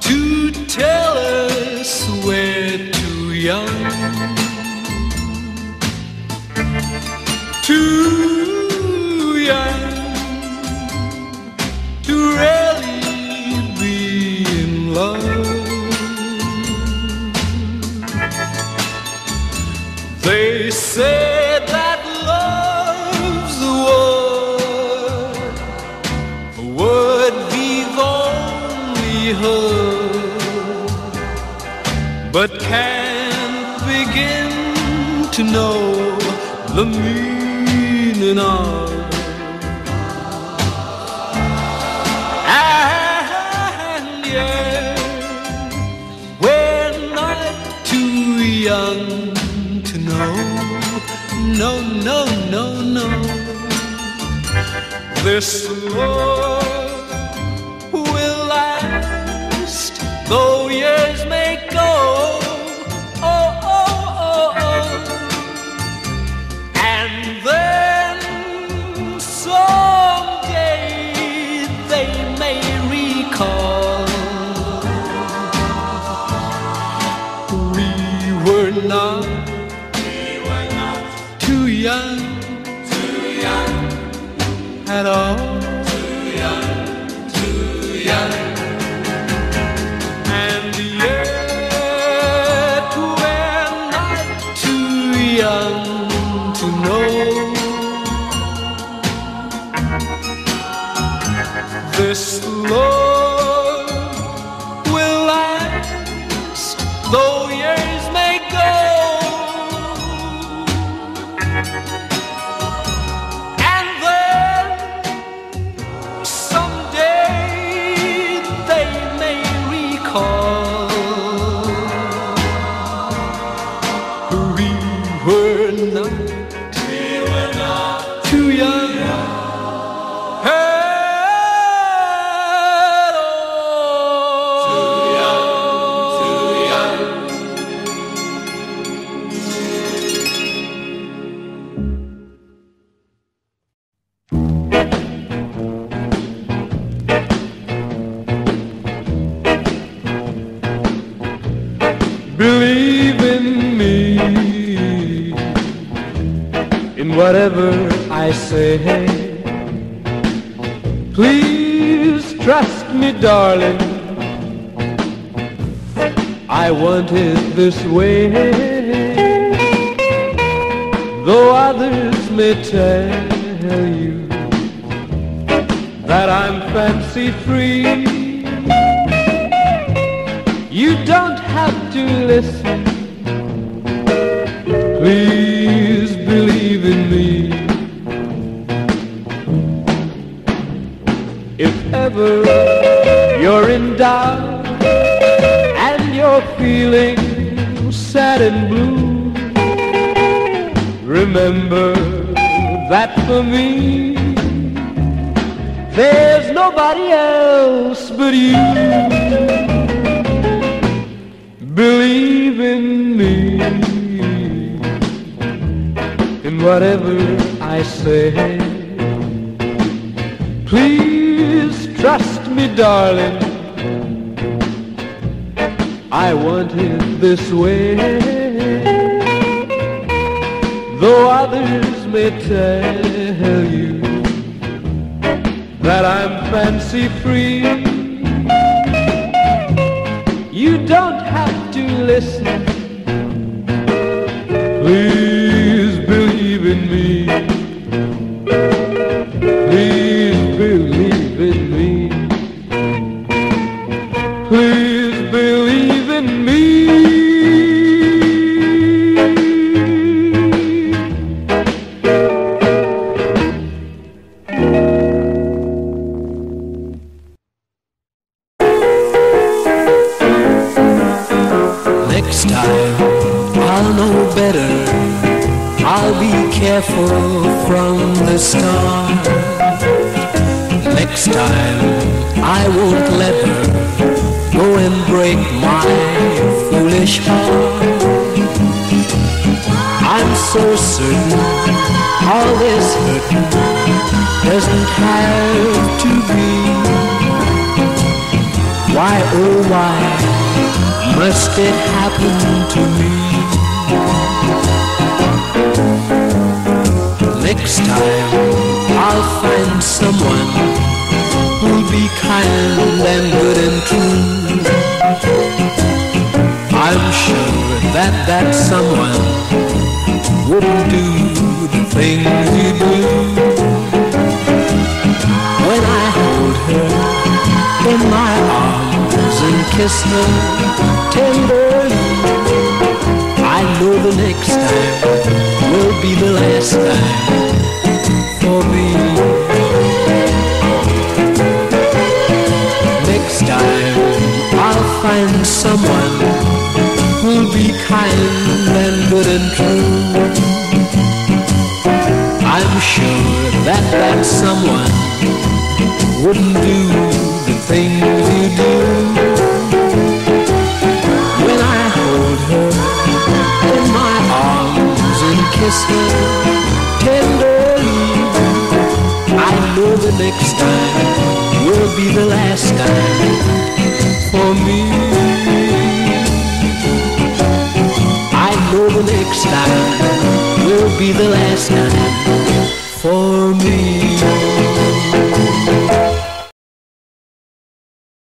to tell us we're too young, too young to really be in love. They say heard, but can't begin to know the meaning of. And yeah, we're not too young to know. No, no, no, no. This love though years may go. Oh, oh, oh, oh. And then someday they may recall we were not, too young, at all. This love Believe in me in whatever I say. Please trust me, darling. I want it this way. Though others may tell you that I'm fancy free. You don't have to listen. Please believe in me. If ever you're in doubt and you're feeling sad and blue, remember that for me, there's nobody else but you. Believe in me in whatever I say. Please trust me, darling. I want it this way. Though others may tell you that I'm fancy free. Have to listen. Please believe in me. Please believe in me. Careful from the start. Next time I won't let her go and break my foolish heart. I'm so certain all this hurt doesn't have to be. Why, oh why must it happen to me? Next time I'll find someone who'll be kind and good and true. I'm sure that that someone wouldn't do the things you do. When I hold her in my arms and kiss her tenderly, I know the next time will be the last time true. I'm sure that that someone wouldn't do the things you do. When I hold her in my arms and kiss her tenderly, I know the next time will be the last time be the last time for me.